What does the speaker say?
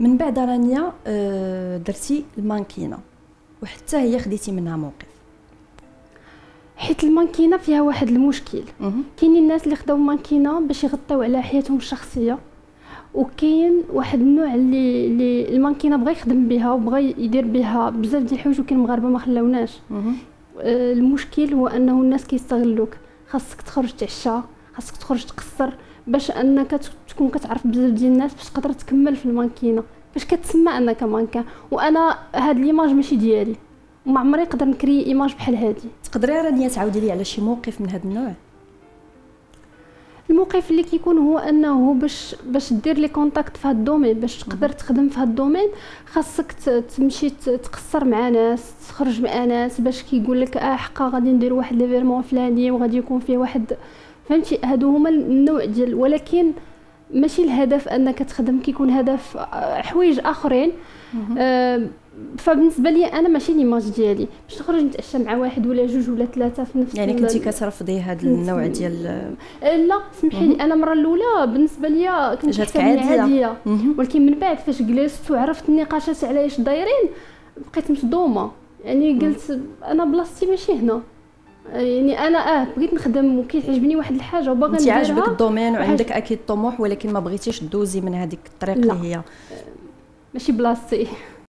من بعد رانيا آه، درتي المانكينة وحتى هي خديتي منها موقف. حيت المانكينة فيها واحد المشكل. كاينين الناس اللي خداو مانكينة باش يغطيو على حياتهم الشخصية وكاين واحد النوع اللي اللي المانكينة بغى يخدم بها وبغى يدير بها بزاف ديال الحوايج وكاين المغاربه ما خلاوناش. آه، المشكل هو أنه الناس كيستغلوك. خاصك تخرج تعشى خاصك تخرج تقصر باش أنك تكون كتعرف بزاف ديال الناس باش تقدر تكمل في ال mannequinat باش كتسمى أنك مانكا. وأنا هاد l'image ماشي ديالي. وما عمري نقدر ن créer image بحال هادي. تقدري رانيا تعاودي لي على شي موقف من هذا النوع؟ الموقف اللي كيكون هو أنه باش باش دير les contacts في هذا ال domaine باش تقدر تخدم في هذا ال domaine خاصك تمشي تقصر مع ناس تخرج مع ناس باش كيقول لك آه حقا غادي ندير واحد l'événement فلاني وغادي يكون فيه واحد فهمتي؟ هادو هما النوع ديال ولكن ماشي الهدف أنك تخدم كيكون هدف آه، حوايج آخرين. آه فبالنسبة لي أنا ماشي ليماج ديالي. باش نخرج نتعشى مع واحد ولا جوج ولا ثلاثة في نفس يعني كنتي كترفضي هذا النوع ديال آه، لا سمحي لي. أنا المرة الأولى بالنسبة لي كنت جاتك عادية, عادية. ولكن من بعد فاش جلست وعرفت النقاشات على إيش دايرين بقيت مصدومة. يعني قلت أنا بلاصتي ماشي هنا. يعني أنا آه بغيت نخدم وكيعجبني واحد الحاجة وباغا نديرها انت عاجبك الدومين وعندك أكيد طموح ولكن ما بغيتيش دوزي من هذيك الطريق اللي هي. ماشي بلاصتي.